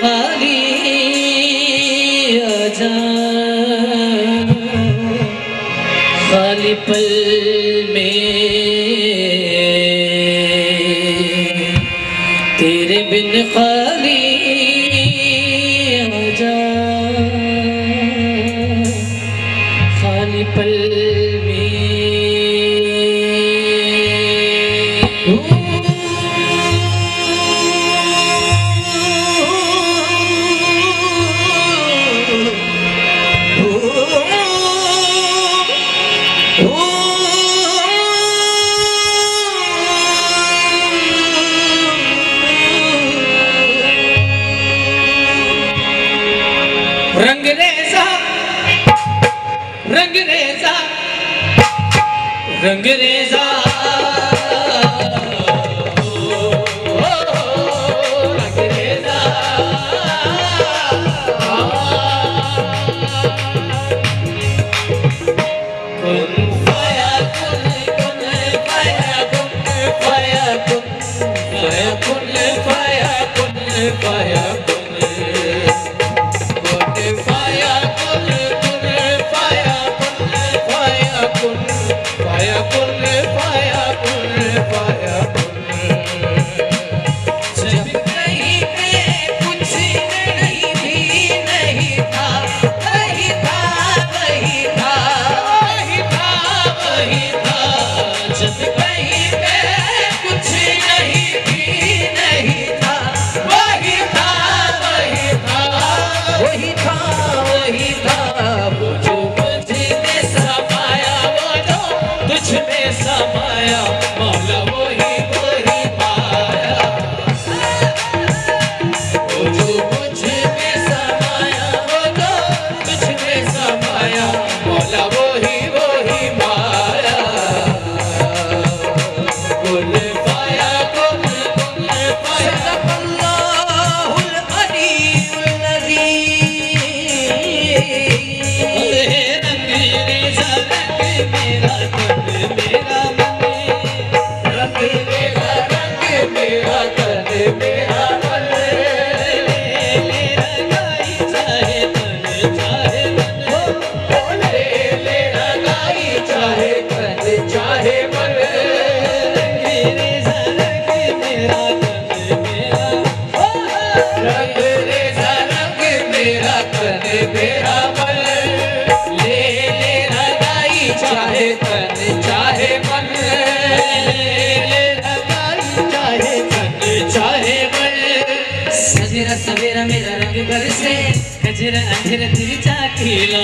خالی آجا خالی پل میں تیرے بن خالی 呀 چاہے تن، چاہے من۔ لے لے چاہے تن چاہے من۔ سجرا سویرا میرا رنگ برسے کجرا اندھر تیری چاکیلا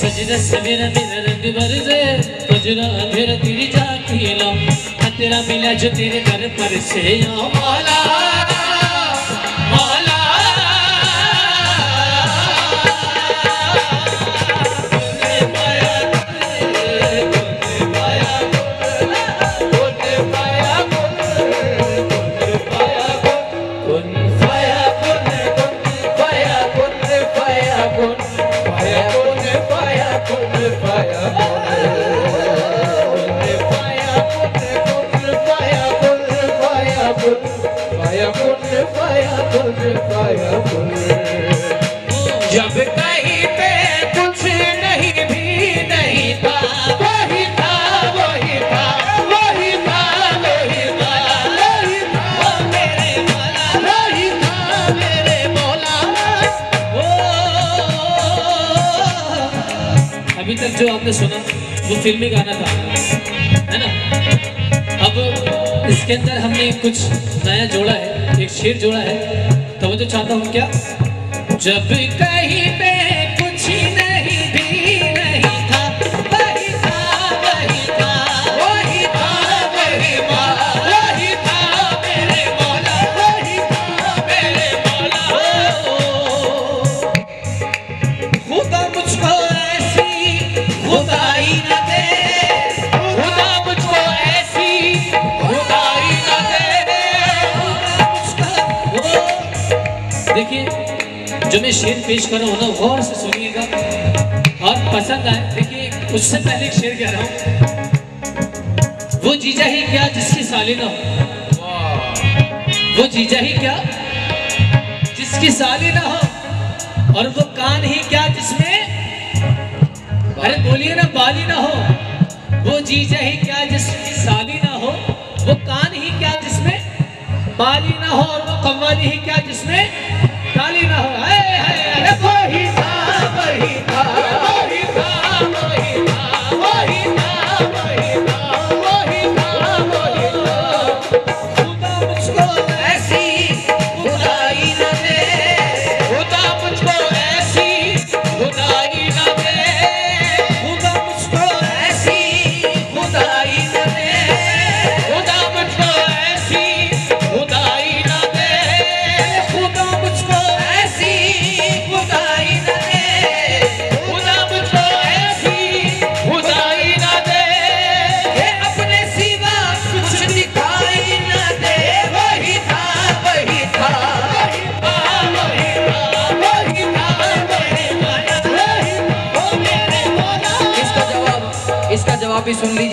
سجدہ سویرا میرا رنگ برسے کجرا اندھر تیری چاکیلا تیرا ملا جو تیرے گھر پر سے یا مولا مولا۔ جب کہیں جو آپ نے سنا، وہ فلمی گانا تھا۔ ہے نا؟ اب اس کے اندر ہم نے کچھ نیا جوڑا ہے، ایک شیر جوڑا ہے۔ توجہ چاہتا ہوں کیا؟ جب کہیں پہ دیکھیے، جو میں شیر پیش کر رہا ہوں غور سے سنیے گا۔ اور پسند آئے، دیکھیے، اس سے پہلے ایک شعر کہہ رہا ہوں۔ وہ جیجا ہی کیا جس کی سالی نہ ہو۔ وہ جیجا ہی کیا جس کی سالی نہ ہو۔ اور وہ کان ہی کیا جس میں ارے بولیے نا، بالی نہ ہو۔ وہ جیجا ہی کیا جس کی سالی نہ ہو۔ وہ کان ہی کیا جس میں بالی نہ ہو۔ اور وہ قوالی ہی کیا جس میں خالی نہ ہو۔ اے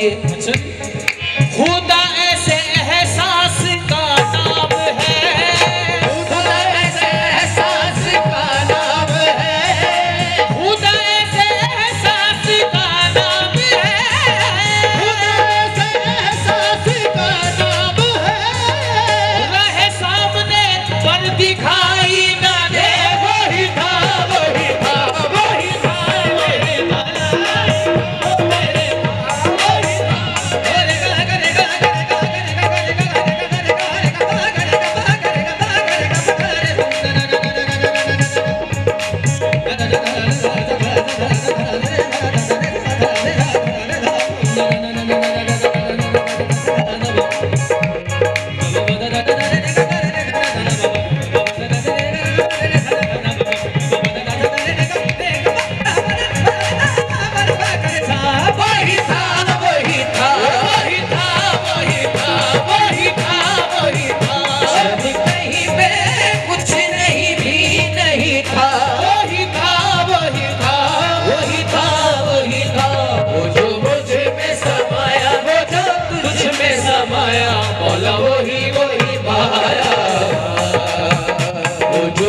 it.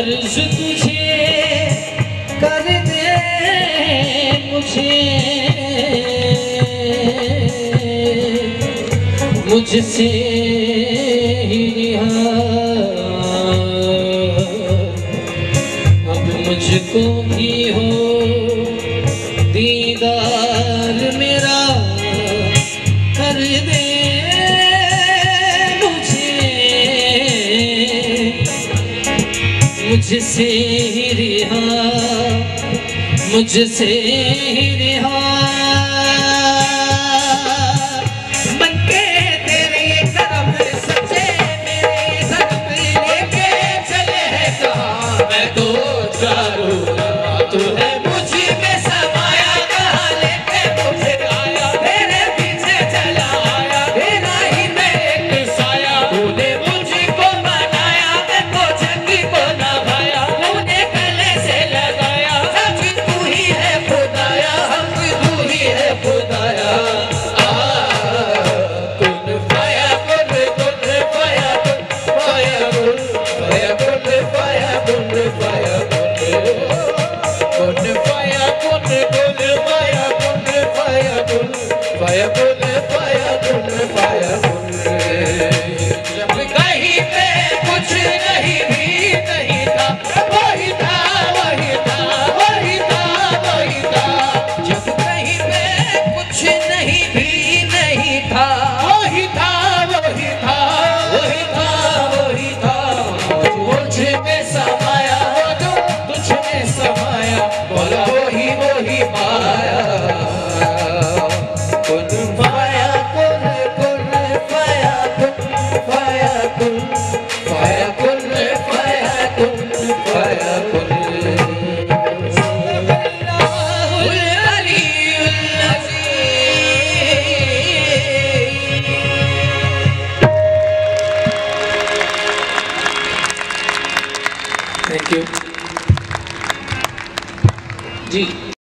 عرض تجھے کر دے مجھے۔ مجھ سے ہی رہا اب مجھ کو بھی ہو دیدار میرا۔ مجھ سے ہی رہا مجھ سے رہا۔